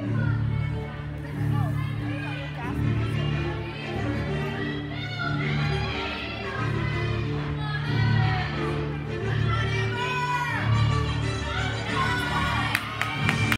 Mm-hmm.